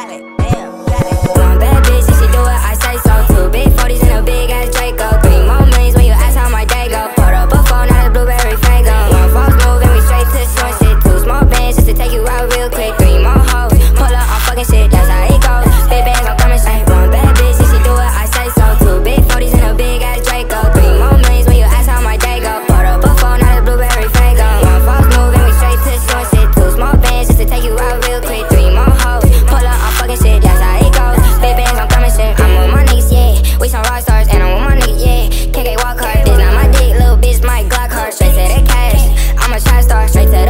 got it, damn, got it. I'ma to the